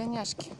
дворяняшки.